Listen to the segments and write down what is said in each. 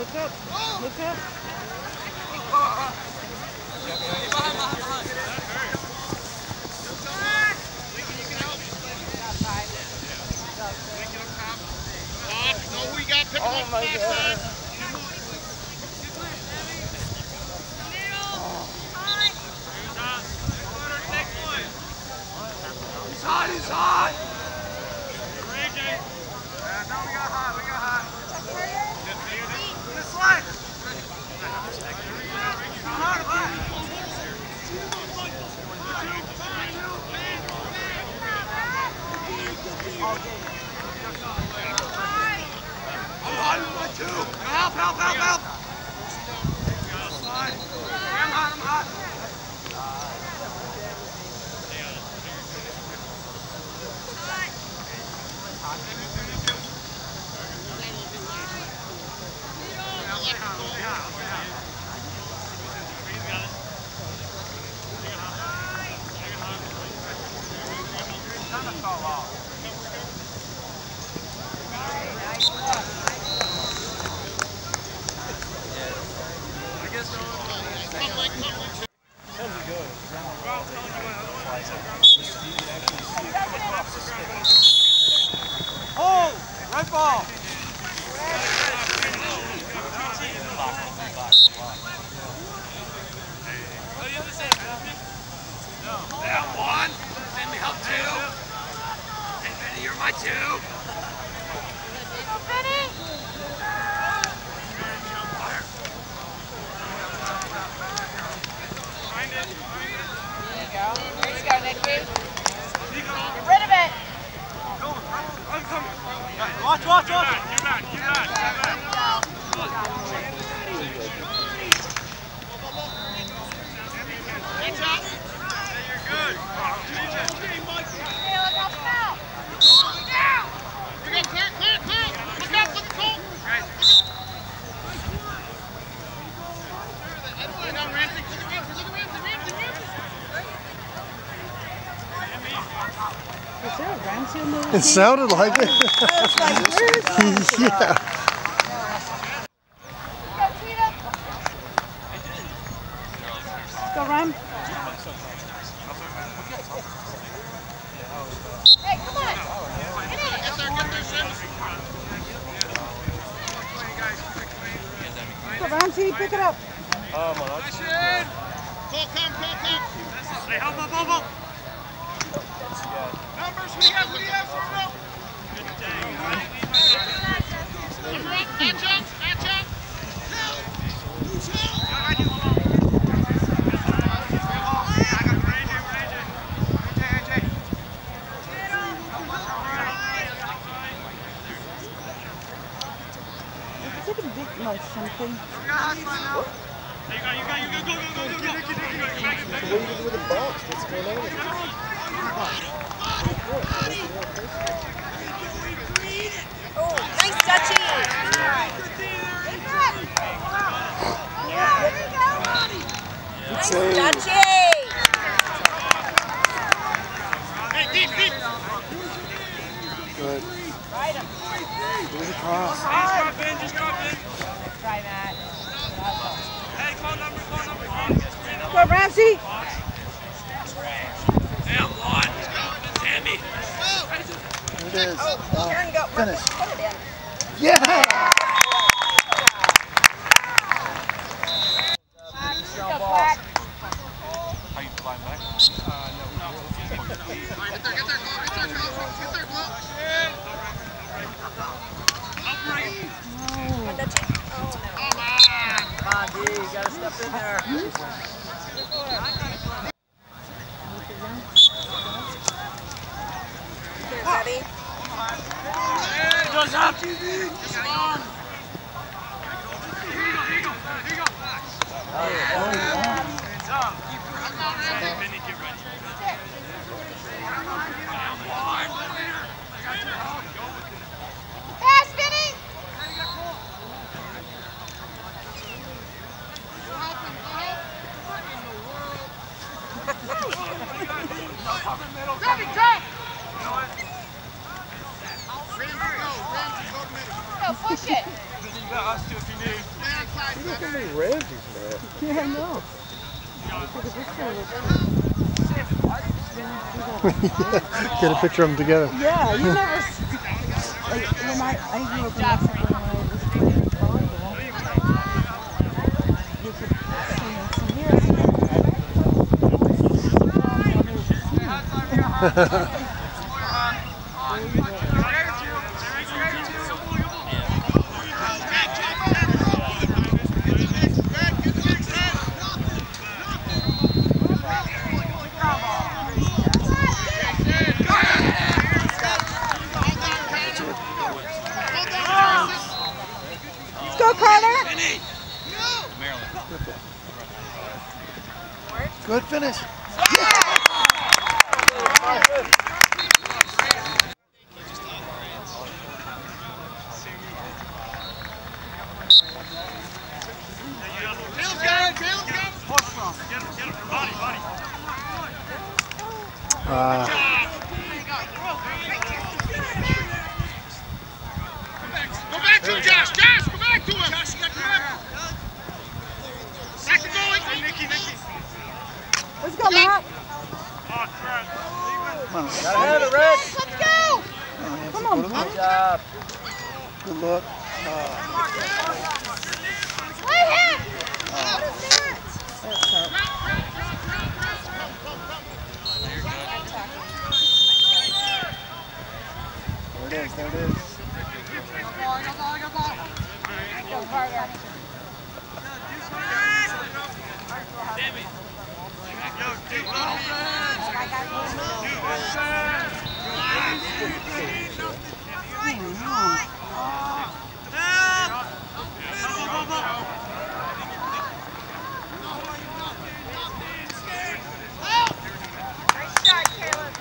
up. Look up. Know who you got picking Oh up my the God. backside. He's hot, he's hot. Help, help, help, help. Slide. I'm hot, I'm hot. Oh, It sounded like it. I was like, where is he? yeah. Go, Tita. Go, Ram. Hey, come on. Get in it. Go, Ramsey. Pick it up. Call, come, call, come. Hey, help, help, help, help. Numbers, who do you have? Who do you have for a Number up, match up, match up. Is it a big like something? You got, you got, you got, go, go, go, go, go. What are you doing with the box? What's going on? with it? Oh, nice touchy. Nice touchy. Hey, deep, deep. Good. Right him. There's a cross. Just drop in, just drop in. Try that. Hey, call number, call number. Go, Ramsey. I'm one. Tammy. There it is. Oh, Turn, go. finish. Put it in. Yeah! Go, Black. Get there, get there, Cole. Get there, Cole. Get there, Cole. Go, touchy. Oh, no. Come on. Come on, D, you gotta step in there. Here, Betty. Goes up. Just long. Here you go, here you go. Here you go. Hands up. I'm not ready. Minnie, get ready. Pass, Vinny. Debbie, come! Ramsey, go to Go, push it. You got us too if you need. Look at me, Ramsey's man. Yeah, I know. Get a picture of them together. Yeah, you never. Like when I I grew up in Mexico when I was playing volleyball. You could see some years. go, Carter. Good finish. Uh, Go back to him, Josh. Josh, go back to him. Josh, you got to come back. Back to going. Hey, Nikki, Nikki. Let's go, Matt. Come on. Gotta have it, Red. Let's go! Come on, Good Matt. job. Good look. Play him! What is that? There it is, there it is. Go, Carter. Nice shot, Caleb.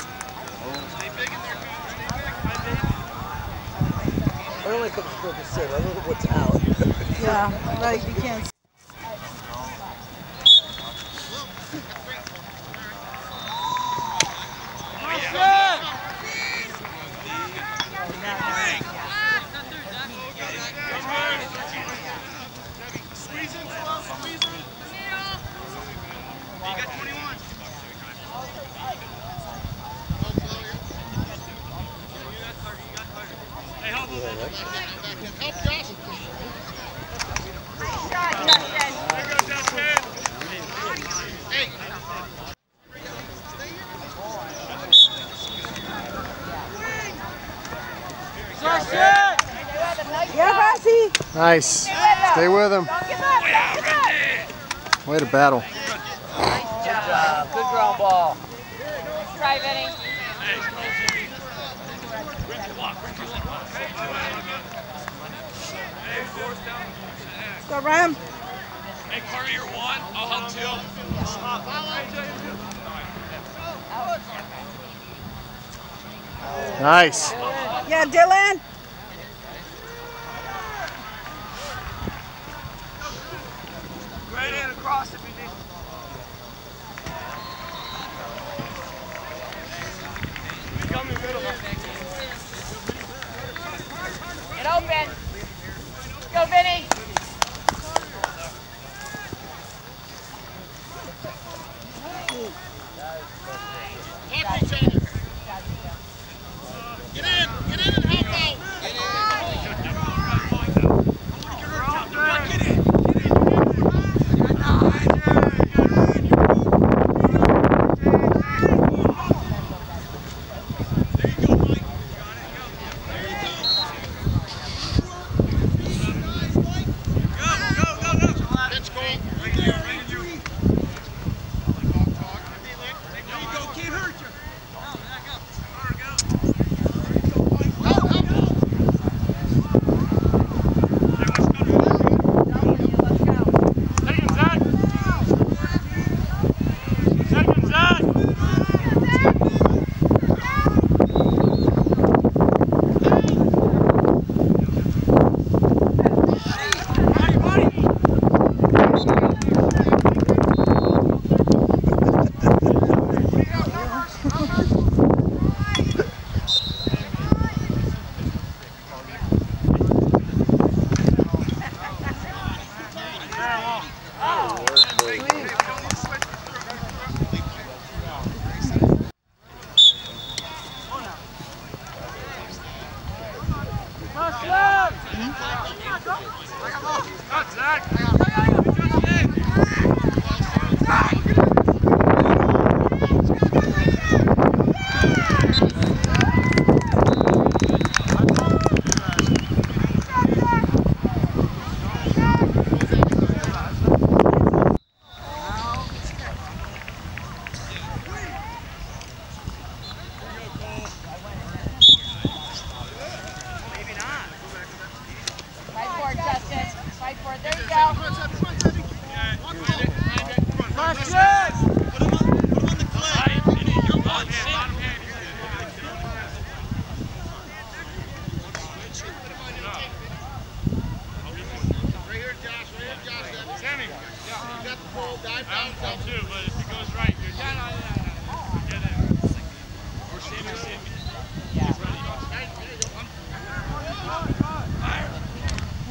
I only come to percent. I don't know what's out. Yeah, right. You can't. Nice shot, Justin. Yeah, Rosie. Nice. Stay with them. Don't give up, don't give up. Way to battle. Nice Good job. Good ground ball. Try, Vinny. Let's go, Ram. Hey, Carter, you're one. I'll help two. Nice. Yeah, Dylan. Right in across if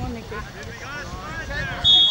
One, Nicky.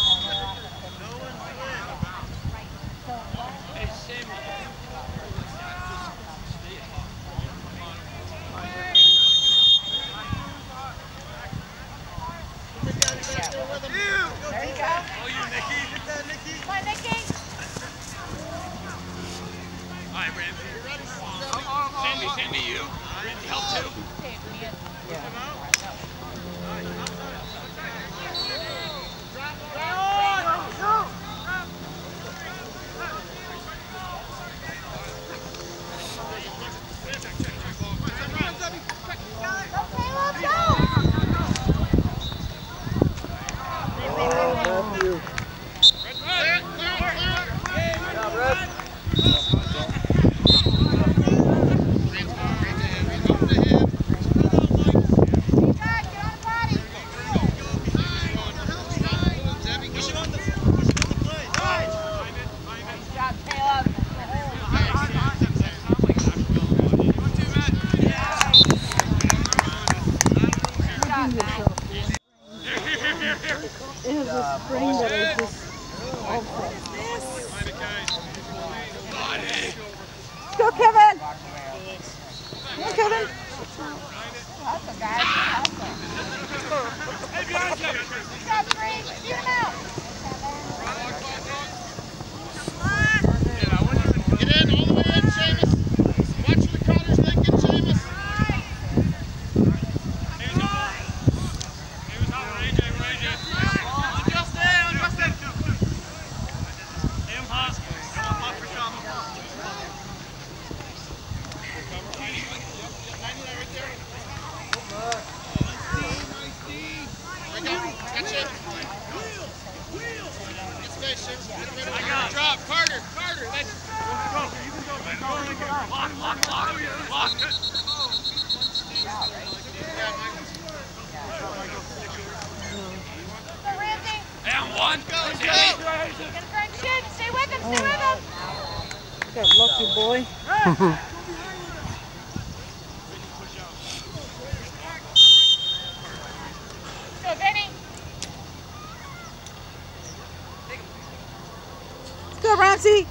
one. Go, go. Get Stay with him. Stay with him. You got lucky, boy. go, Vinny. Go, Ramsey.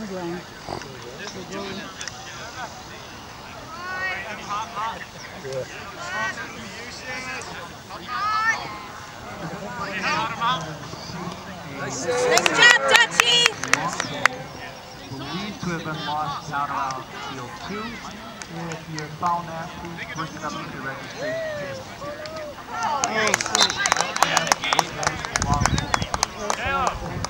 yard line. Nice job, Dutchie! Believed to have been lost down around field two. If you're found that, please bring it up to the registration table. Oh,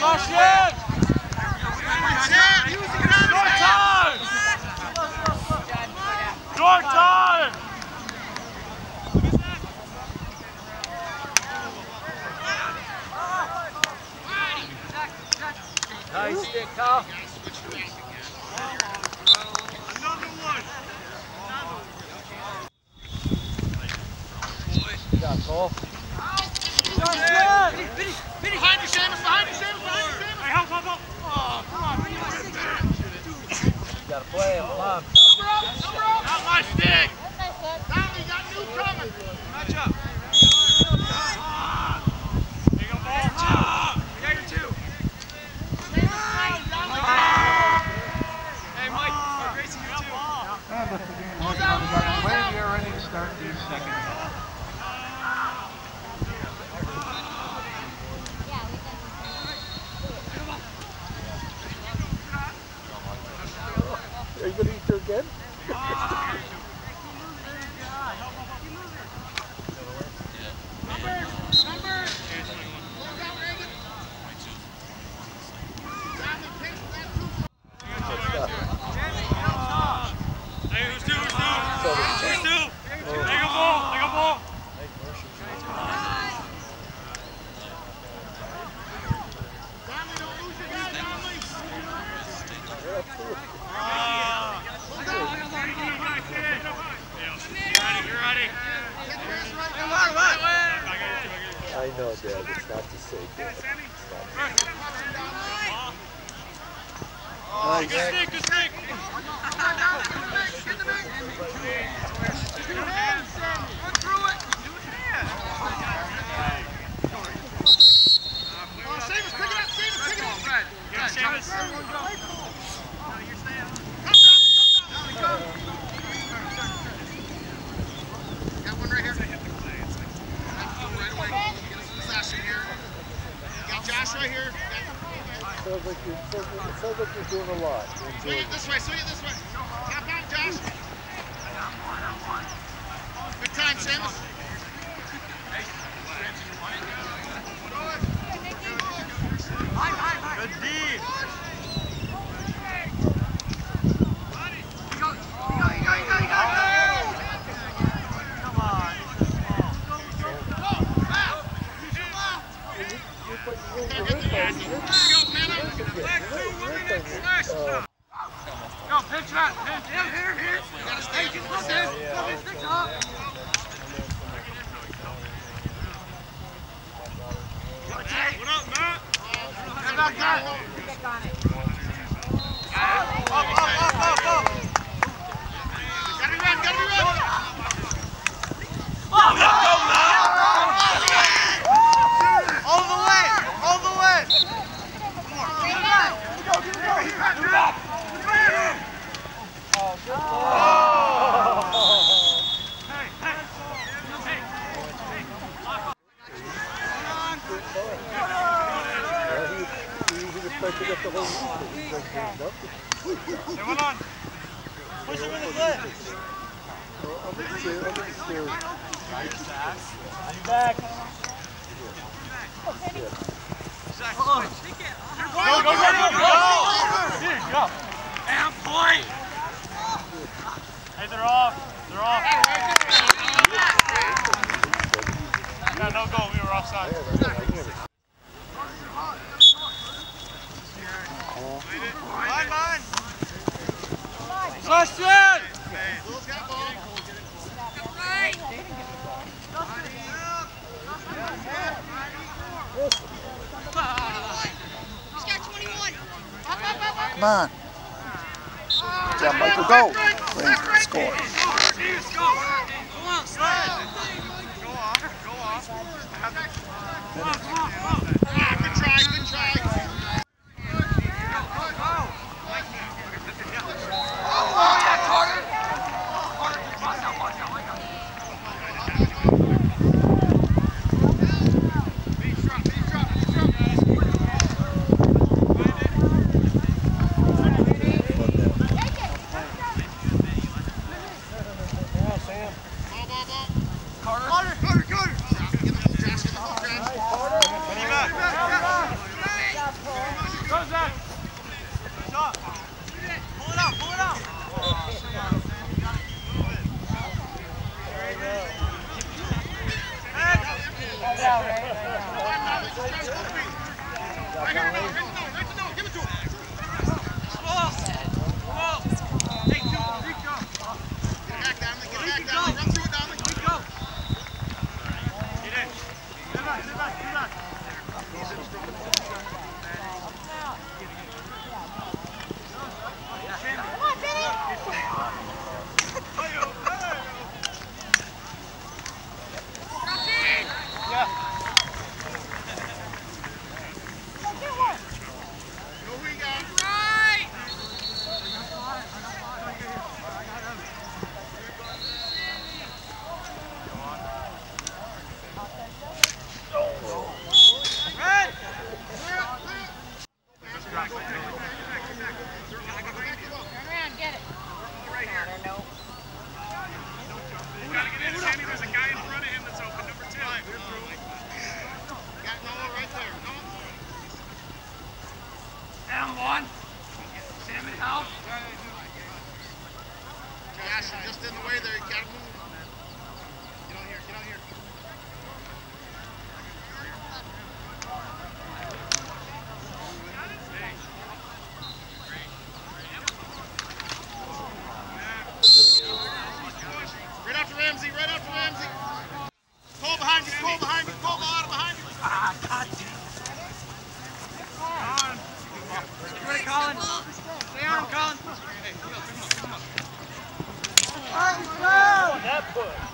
Caution! Southwick is doing a lot. Swing it this way, swing it this way. Tap Josh. Good time, Samus. Good deed. Uh, I forget the whole thing. Come on. Push him in his leg. Under the steer, under the steer. Back. Zach, switch. Go, go, go, go, go! Here, go. And play. Hey, they're off. They're off. Yeah, no goal. We were offside. Come on. Good Michael. Go. Bring, score. Go on, go on. Go on, go on. Come on, come on. Hey, come on, come on. That push.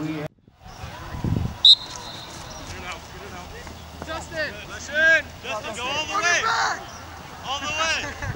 Justin! Justin! Justin, go all the way! All the way!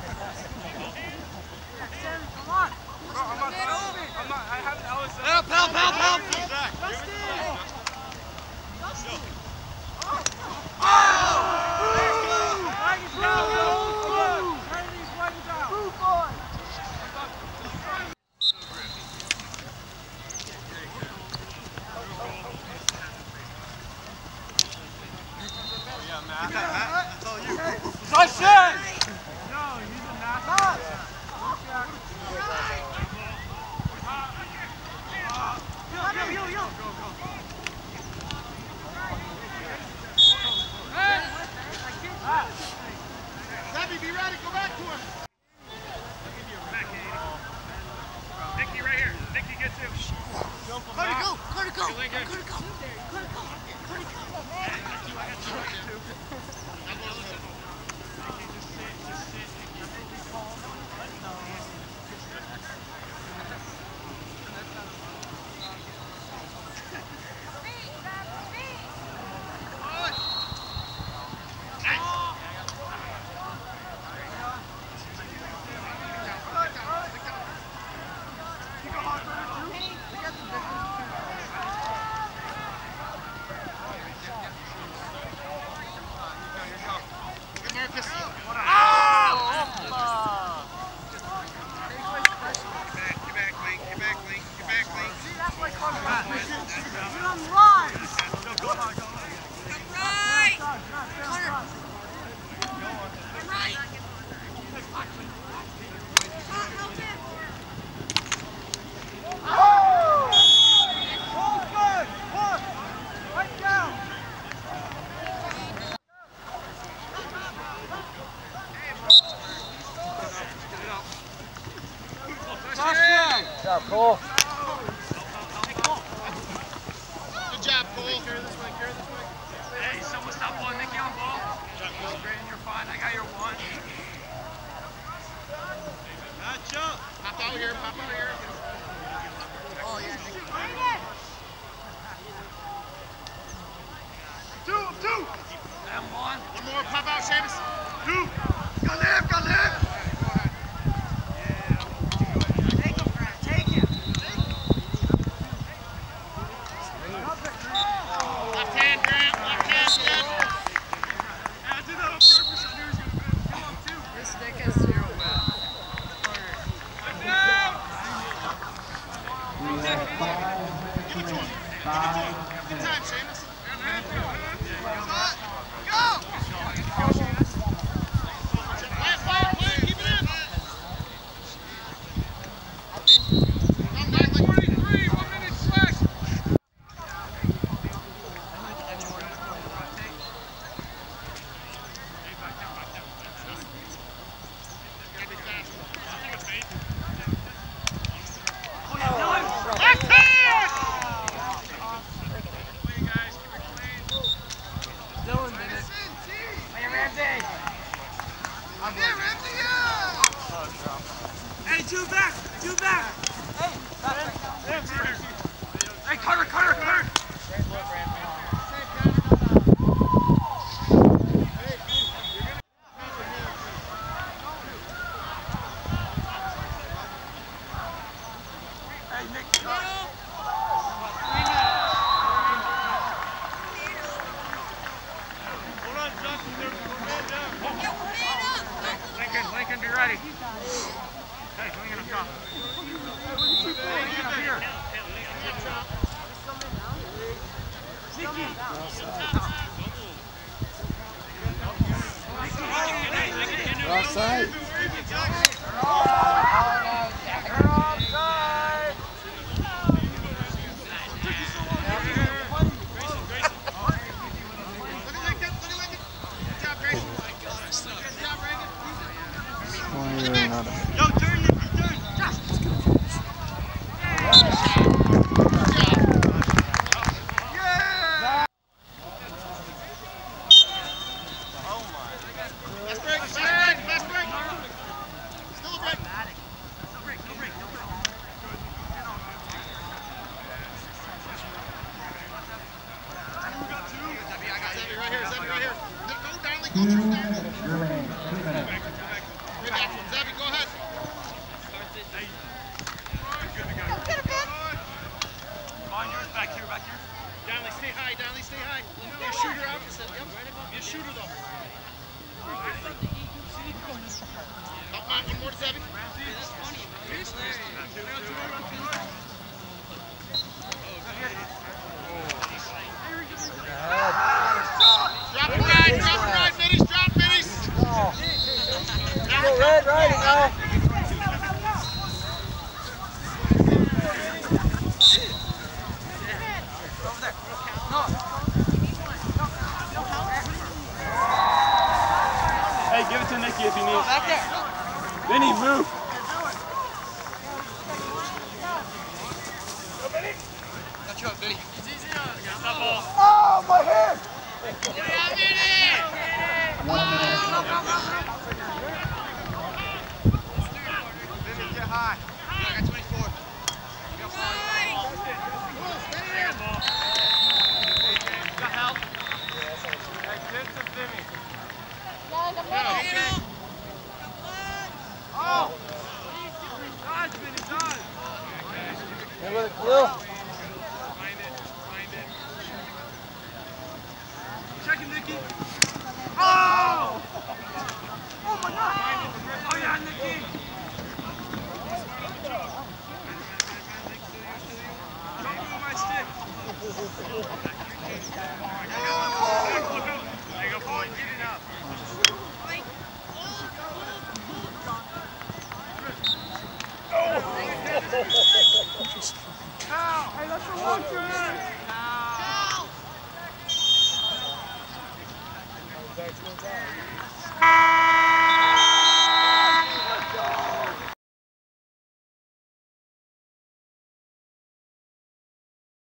Here. Go, Darley, go through, Darley.